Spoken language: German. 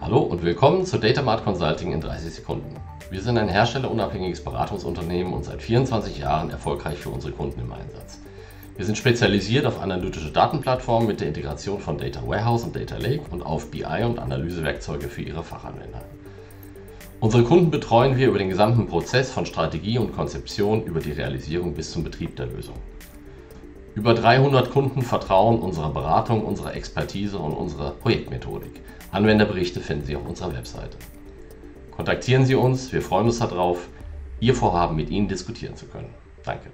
Hallo und willkommen zu Datamart Consulting in 30 Sekunden. Wir sind ein herstellerunabhängiges Beratungsunternehmen und seit 24 Jahren erfolgreich für unsere Kunden im Einsatz. Wir sind spezialisiert auf analytische Datenplattformen mit der Integration von Data Warehouse und Data Lake und auf BI und Analysewerkzeuge für ihre Fachanwender. Unsere Kunden betreuen wir über den gesamten Prozess von Strategie und Konzeption über die Realisierung bis zum Betrieb der Lösung. Über 300 Kunden vertrauen unserer Beratung, unserer Expertise und unserer Projektmethodik. Anwenderberichte finden Sie auf unserer Webseite. Kontaktieren Sie uns, wir freuen uns darauf, Ihr Vorhaben mit Ihnen diskutieren zu können. Danke.